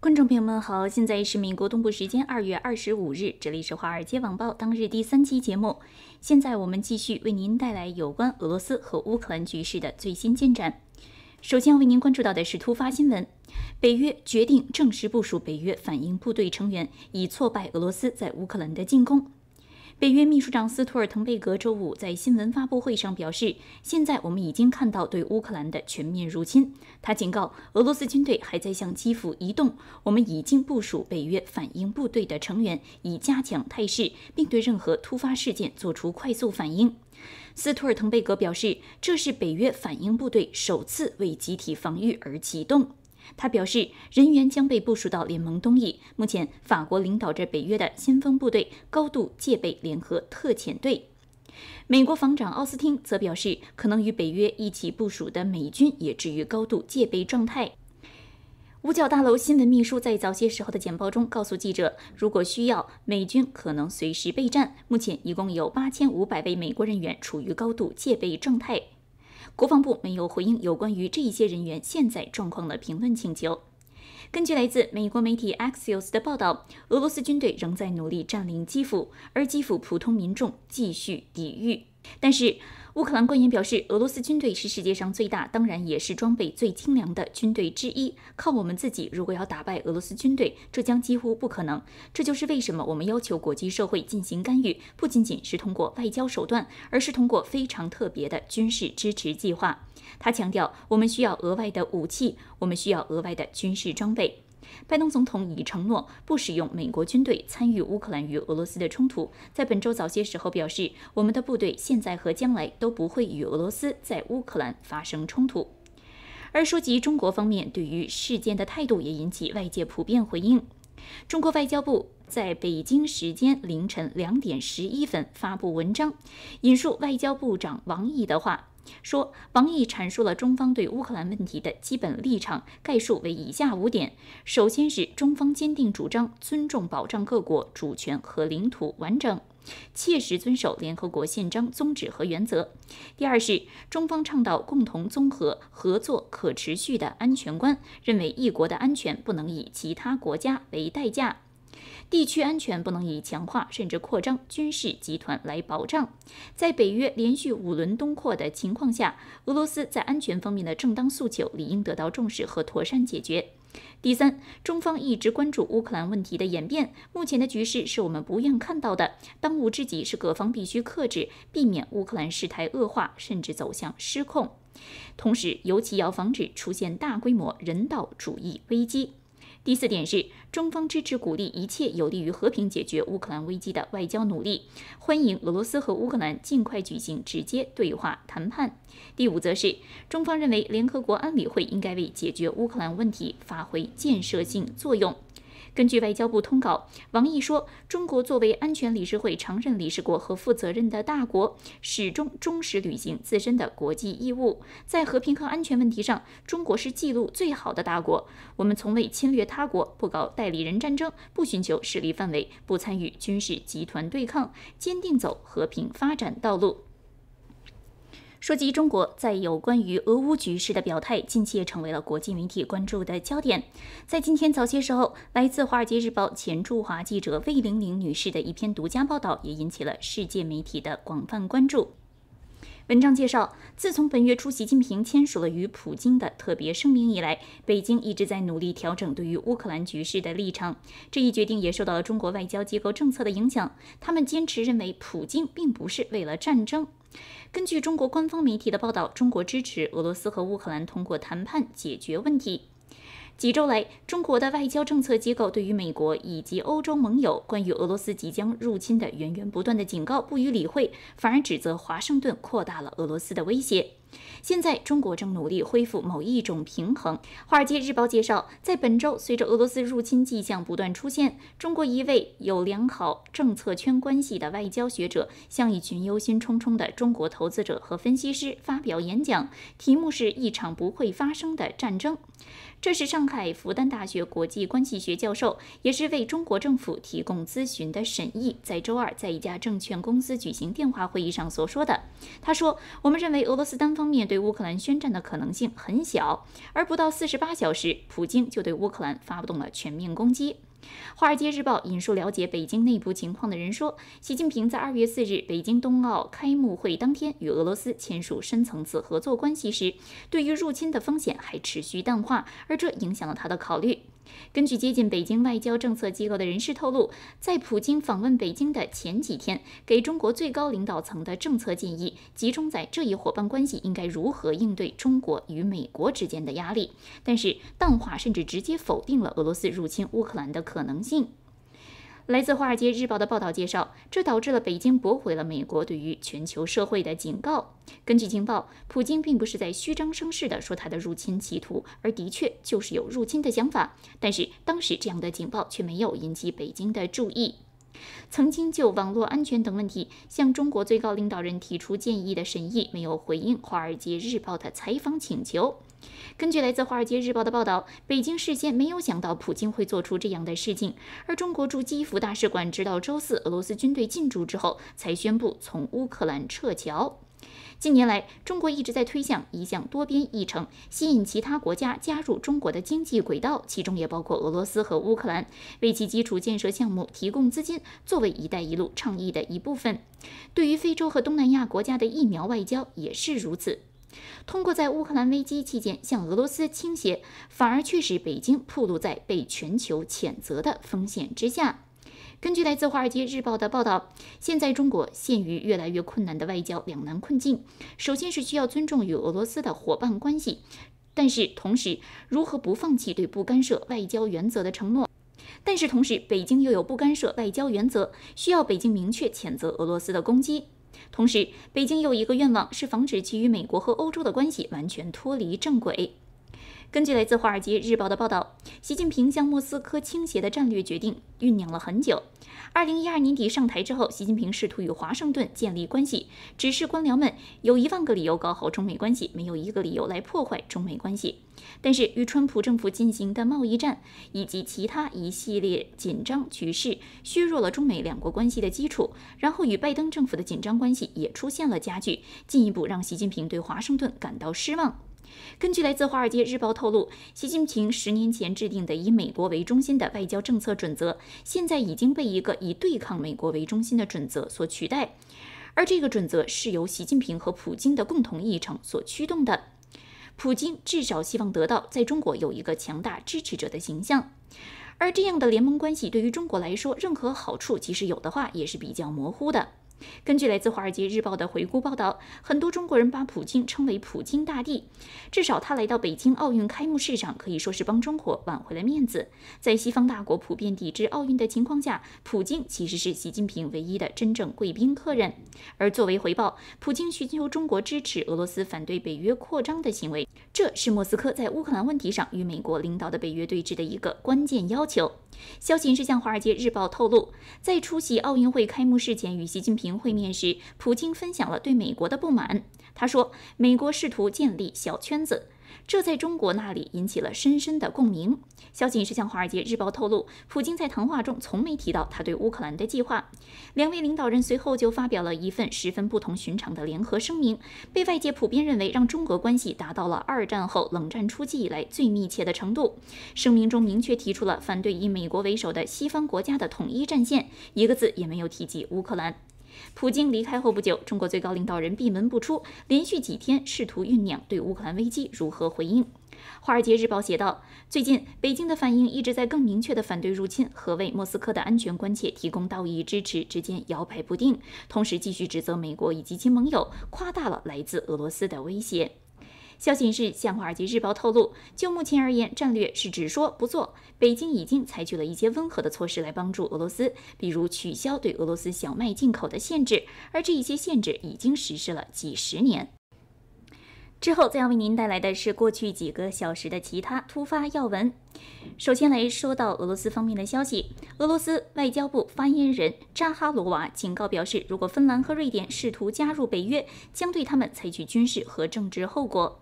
观众朋友们好，现在是美国东部时间二月二十五日，这里是华尔街网报当日第三期节目。现在我们继续为您带来有关俄罗斯和乌克兰局势的最新进展。首先要为您关注到的是突发新闻：北约决定正式部署北约反应部队成员，以挫败俄罗斯在乌克兰的进攻。北约秘书长斯托尔滕贝格周五在新闻发布会上表示：“现在我们已经看到对乌克兰的全面入侵。”他警告俄罗斯军队还在向基辅移动，我们已经部署北约反应部队的成员，以加强态势，并对任何突发事件做出快速反应。斯托尔滕贝格表示：“这是北约反应部队首次为集体防御而启动。”他表示，人员将被部署到联盟东翼。目前，法国领导着北约的先锋部队高度戒备联合特遣队。美国防长奥斯汀则表示，可能与北约一起部署的美军也置于高度戒备状态。五角大楼新闻秘书在早些时候的简报中告诉记者，如果需要，美军可能随时备战。目前，一共有八千五百位美国人员处于高度戒备状态。国防部没有回应有关于这一些人员现在状况的评论请求。根据来自美国媒体 Axios 的报道，俄罗斯军队仍在努力占领基辅，而基辅普通民众继续抵御。但是，乌克兰官员表示，俄罗斯军队是世界上最大，当然也是装备最精良的军队之一。靠我们自己，如果要打败俄罗斯军队，这将几乎不可能。这就是为什么我们要求国际社会进行干预，不仅仅是通过外交手段，而是通过非常特别的军事支持计划。他强调，我们需要额外的武器，我们需要额外的军事装备。拜登总统已承诺不使用美国军队参与乌克兰与俄罗斯的冲突。在本周早些时候表示，我们的部队现在和将来都不会与俄罗斯在乌克兰发生冲突。而说及中国方面对于事件的态度，也引起外界普遍回应。中国外交部在北京时间凌晨两点十一分发布文章，引述外交部长王毅的话。说，王毅阐述了中方对乌克兰问题的基本立场，概述为以下五点：首先是中方坚定主张尊重保障各国主权和领土完整，切实遵守联合国宪章宗旨和原则；第二是中方倡导共同综合、合作、可持续的安全观，认为一国的安全不能以其他国家为代价。地区安全不能以强化甚至扩张军事集团来保障。在北约连续五轮东扩的情况下，俄罗斯在安全方面的正当诉求理应得到重视和妥善解决。第三，中方一直关注乌克兰问题的演变。目前的局势是我们不愿看到的，当务之急是各方必须克制，避免乌克兰事态恶化甚至走向失控。同时，尤其要防止出现大规模人道主义危机。第四点是，中方支持鼓励一切有利于和平解决乌克兰危机的外交努力，欢迎俄罗斯和乌克兰尽快举行直接对话谈判。第五则是，中方认为联合国安理会应该为解决乌克兰问题发挥建设性作用。根据外交部通稿，王毅说：“中国作为安全理事会常任理事国和负责任的大国，始终忠实履行自身的国际义务。在和平和安全问题上，中国是记录最好的大国。我们从未侵略他国，不搞代理人战争，不寻求势力范围，不参与军事集团对抗，坚定走和平发展道路。”说及中国在有关于俄乌局势的表态，近期也成为了国际媒体关注的焦点。在今天早些时候，来自《华尔街日报》前驻华记者魏玲玲女士的一篇独家报道，也引起了世界媒体的广泛关注。文章介绍，自从本月初习近平签署了与普京的特别声明以来，北京一直在努力调整对于乌克兰局势的立场。这一决定也受到了中国外交机构政策的影响，他们坚持认为普京并不是为了战争。根据中国官方媒体的报道，中国支持俄罗斯和乌克兰通过谈判解决问题。几周来，中国的外交政策机构对于美国以及欧洲盟友关于俄罗斯即将入侵的源源不断的警告不予理会，反而指责华盛顿扩大了俄罗斯的威胁。现在，中国正努力恢复某一种平衡。《华尔街日报》介绍，在本周，随着俄罗斯入侵迹象不断出现，中国一位有良好政策圈关系的外交学者向一群忧心忡忡的中国投资者和分析师发表演讲，题目是一场不会发生的战争。这是上海复旦大学国际关系学教授，也是为中国政府提供咨询的沈毅，在周二在一家证券公司举行电话会议上所说的。他说：“我们认为俄罗斯单方面对乌克兰宣战的可能性很小，而不到四十八小时，普京就对乌克兰发动了全面攻击。”《华尔街日报》引述了解北京内部情况的人说，习近平在二月四日北京冬奥开幕会当天与俄罗斯签署深层次合作关系时，对于入侵的风险还持续淡化，而这影响了他的考虑。根据接近北京外交政策机构的人士透露，在普京访问北京的前几天，给中国最高领导层的政策建议集中在这一伙伴关系应该如何应对中国与美国之间的压力，但是淡化甚至直接否定了俄罗斯入侵乌克兰的可能性。来自《华尔街日报》的报道介绍，这导致了北京驳回了美国对于全球社会的警告。根据情报，普京并不是在虚张声势地说他的入侵企图，而的确就是有入侵的想法。但是当时这样的警报却没有引起北京的注意。曾经就网络安全等问题向中国最高领导人提出建议的沈毅，没有回应《华尔街日报》的采访请求。根据来自《华尔街日报》的报道，北京事先没有想到普京会做出这样的事情，而中国驻基辅大使馆直到周四俄罗斯军队进驻之后，才宣布从乌克兰撤侨。近年来，中国一直在推向一项多边议程，吸引其他国家加入中国的经济轨道，其中也包括俄罗斯和乌克兰，为其基础建设项目提供资金，作为“一带一路”倡议的一部分。对于非洲和东南亚国家的疫苗外交也是如此。通过在乌克兰危机期间向俄罗斯倾斜，反而却使北京暴露在被全球谴责的风险之下。根据来自《华尔街日报》的报道，现在中国陷于越来越困难的外交两难困境。首先是需要尊重与俄罗斯的伙伴关系，但是同时如何不放弃对不干涉外交原则的承诺？但是同时，北京又有不干涉外交原则，需要北京明确谴责俄罗斯的攻击。同时，北京有一个愿望是防止其与美国和欧洲的关系完全脱离正轨。根据来自《华尔街日报》的报道，习近平向莫斯科倾斜的战略决定酝酿了很久。二零一二年底上台之后，习近平试图与华盛顿建立关系，指示官僚们有一万个理由搞好中美关系，没有一个理由来破坏中美关系。但是，与川普政府进行的贸易战以及其他一系列紧张局势，削弱了中美两国关系的基础。然后，与拜登政府的紧张关系也出现了加剧，进一步让习近平对华盛顿感到失望。根据来自《华尔街日报》透露，习近平十年前制定的以美国为中心的外交政策准则，现在已经被一个以对抗美国为中心的准则所取代，而这个准则是由习近平和普京的共同议程所驱动的。普京至少希望得到在中国有一个强大支持者的形象，而这样的联盟关系对于中国来说，任何好处即使有的话，也是比较模糊的。根据来自《华尔街日报》的回顾报道，很多中国人把普京称为“普京大帝”。至少他来到北京奥运开幕式上，可以说是帮中国挽回了面子。在西方大国普遍抵制奥运的情况下，普京其实是习近平唯一的真正贵宾客人。而作为回报，普京寻求中国支持俄罗斯反对北约扩张的行为，这是莫斯科在乌克兰问题上与美国领导的北约对峙的一个关键要求。消息人士向《华尔街日报》透露，在出席奥运会开幕式前与习近平会面时，普京分享了对美国的不满。他说：“美国试图建立小圈子。”这在中国那里引起了深深的共鸣。消息是向《华尔街日报》透露，普京在谈话中从没提到他对乌克兰的计划。两位领导人随后就发表了一份十分不同寻常的联合声明，被外界普遍认为让中俄关系达到了二战后冷战初期以来最密切的程度。声明中明确提出了反对以美国为首的西方国家的统一战线，一个字也没有提及乌克兰。普京离开后不久，中国最高领导人闭门不出，连续几天试图酝酿对乌克兰危机如何回应。《华尔街日报》写道：“最近，北京的反应一直在更明确地反对入侵和为莫斯科的安全关切提供道义支持之间摇摆不定，同时继续指责美国以及其盟友夸大了来自俄罗斯的威胁。”消息人士向《华尔街日报》透露，就目前而言，战略是只说不做。北京已经采取了一些温和的措施来帮助俄罗斯，比如取消对俄罗斯小麦进口的限制，而这一些限制已经实施了几十年。之后，再要为您带来的是过去几个小时的其他突发要闻。首先来说到俄罗斯方面的消息，俄罗斯外交部发言人扎哈罗娃警告表示，如果芬兰和瑞典试图加入北约，将对他们采取军事和政治后果。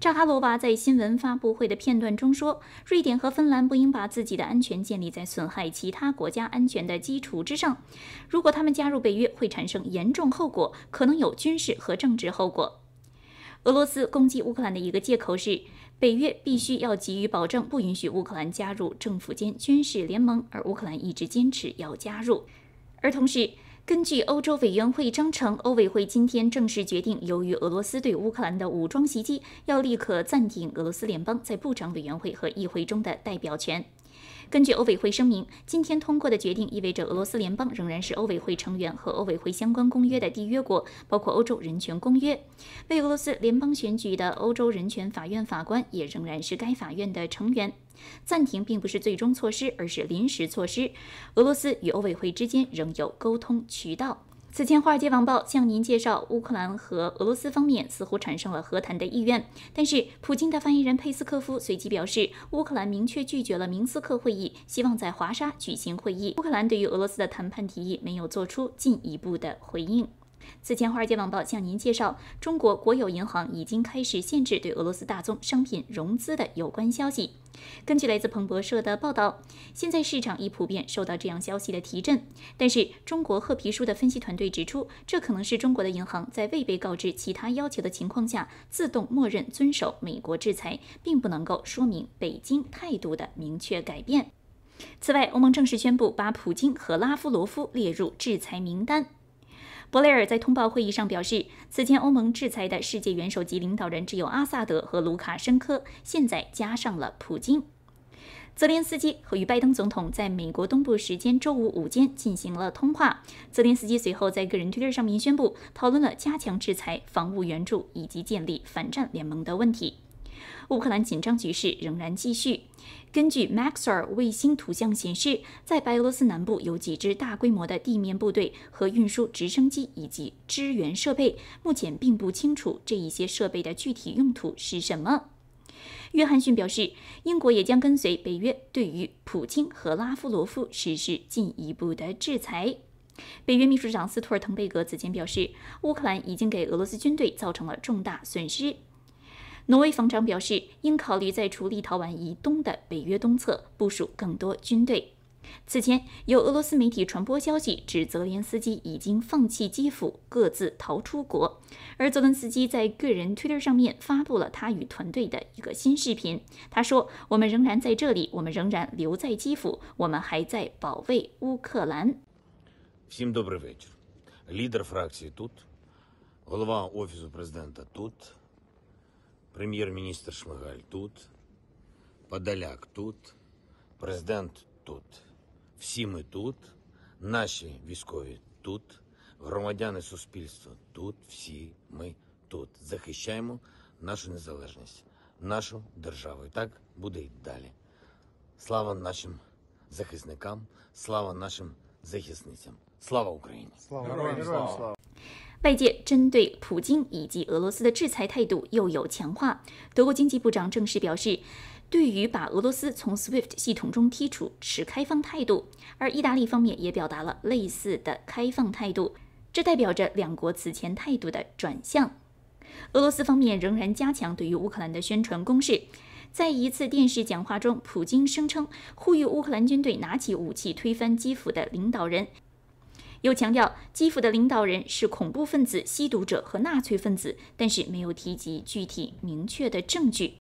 扎哈罗娃在新闻发布会的片段中说：“瑞典和芬兰不应把自己的安全建立在损害其他国家安全的基础之上。如果他们加入北约，会产生严重后果，可能有军事和政治后果。”俄罗斯攻击乌克兰的一个借口是，北约必须要给予保证，不允许乌克兰加入政府间军事联盟，而乌克兰一直坚持要加入。而同时，根据欧洲委员会章程，欧委会今天正式决定，由于俄罗斯对乌克兰的武装袭击，要立刻暂停俄罗斯联邦在部长委员会和议会中的代表权。根据欧委会声明，今天通过的决定意味着俄罗斯联邦仍然是欧委会成员和欧委会相关公约的缔约国，包括欧洲人权公约。为俄罗斯联邦选举的欧洲人权法院法官也仍然是该法院的成员。暂停并不是最终措施，而是临时措施。俄罗斯与欧委会之间仍有沟通渠道。此前，《华尔街网报》向您介绍，乌克兰和俄罗斯方面似乎产生了和谈的意愿。但是，普京的发言人佩斯科夫随即表示，乌克兰明确拒绝了明斯克会议，希望在华沙举行会议。乌克兰对于俄罗斯的谈判提议没有做出进一步的回应。此前，《华尔街网报》向您介绍，中国国有银行已经开始限制对俄罗斯大宗商品融资的有关消息。根据来自彭博社的报道，现在市场已普遍受到这样消息的提振。但是，中国褐皮书的分析团队指出，这可能是中国的银行在未被告知其他要求的情况下，自动默认遵守美国制裁，并不能够说明北京态度的明确改变。此外，欧盟正式宣布把普京和拉夫罗夫列入制裁名单。博雷尔在通报会议上表示，此前欧盟制裁的世界元首级领导人只有阿萨德和卢卡申科，现在加上了普京。泽连斯基和与拜登总统在美国东部时间周五午间进行了通话。泽连斯基随后在个人推特上面宣布，讨论了加强制裁、防务援助以及建立反战联盟的问题。乌克兰紧张局势仍然继续。根据 Maxar 卫星图像显示，在白俄罗斯南部有几支大规模的地面部队和运输直升机以及支援设备。目前并不清楚这一些设备的具体用途是什么。约翰逊表示，英国也将跟随北约，对于普京和拉夫罗夫实施进一步的制裁。北约秘书长斯托尔滕贝格此前表示，乌克兰已经给俄罗斯军队造成了重大损失。挪威防长表示，应考虑在除立陶宛以东的北约东侧部署更多军队。此前，有俄罗斯媒体传播消息，指泽连斯基已经放弃基辅，各自逃出国。而泽连斯基在个人 Twitter 上面发布了他与团队的一个新视频。他说：“我们仍然在这里，我们仍然留在基辅，我们还在保卫乌克兰。” Всім добрий вечір. Лідер фракції тут, голова офісу президента тут. Прем'єр-міністр Шмигаль тут, Подоляк тут, президент тут. Всі ми тут, наші військові тут, громадяни суспільства тут, всі ми тут. Захищаємо нашу незалежність, нашу державу. І так буде й далі. Слава нашим захисникам, слава нашим захисницям. Слава Україні! Героям слава! 外界针对普京以及俄罗斯的制裁态度又有强化。德国经济部长正式表示，对于把俄罗斯从 SWIFT 系统中剔除持开放态度，而意大利方面也表达了类似的开放态度。这代表着两国此前态度的转向。俄罗斯方面仍然加强对于乌克兰的宣传攻势。在一次电视讲话中，普京声称呼吁乌克兰军队拿起武器推翻基辅的领导人。又强调基辅的领导人是恐怖分子、吸毒者和纳粹分子，但是没有提及具体明确的证据。